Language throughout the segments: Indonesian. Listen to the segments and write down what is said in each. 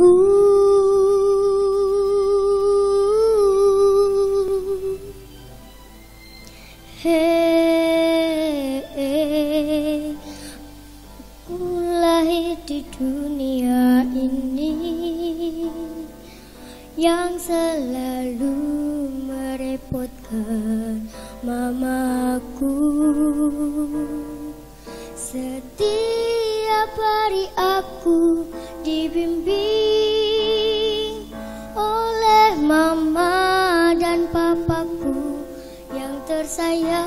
Hei, ku lahir di dunia ini yang selalu merepotkan mamaku. Setiap hari aku dibimbing oleh mama dan papaku yang tersayang.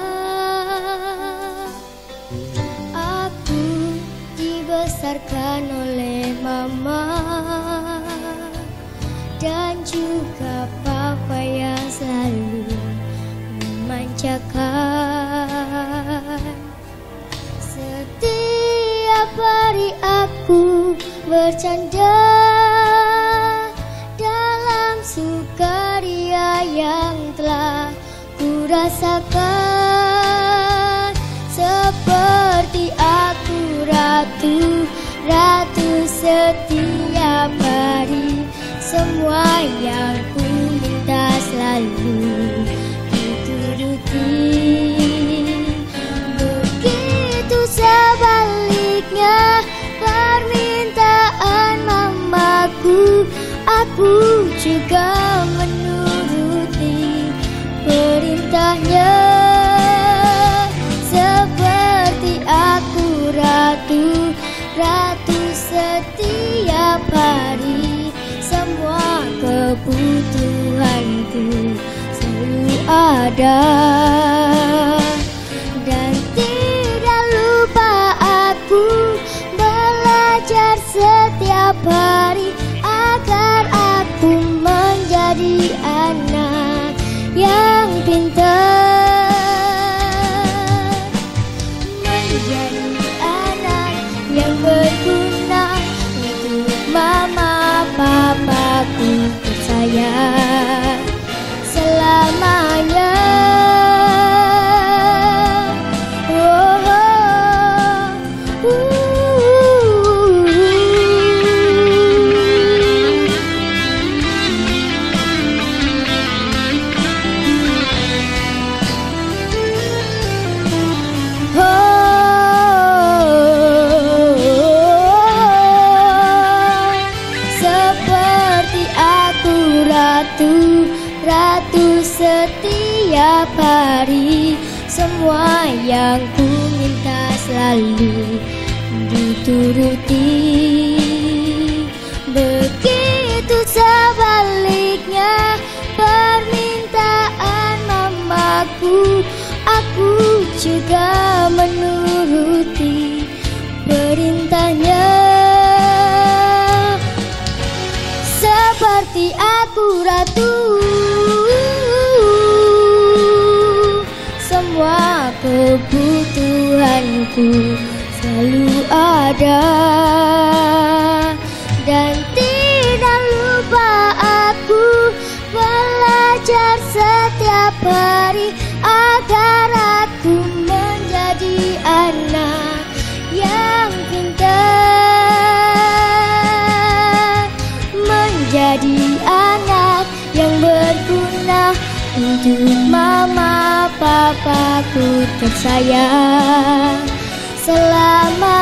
Aku dibesarkan oleh mama dan juga papa yang selalu memanjakan. Hari aku bercanda dalam sukaria yang telah ku rasakan seperti aku ratu ratu setiap hari semua yang ku minta selalu kebutuhanku selalu ada dan tidak lupa aku belajar setiap hari agar aku menjadi anak yang pintar. Menjadi setiap hari semua yang ku minta selalu dituruti. Begitu sebaliknya permintaan mamaku, aku juga menuruti perintahnya. Seperti aku ratu kebutuhanku selalu ada Dan tidak lupa aku Belajar setiap hari Agar aku menjadi anak yang pintar. Menjadi anak yang berguna untuk mama papaku tersayang selamanya.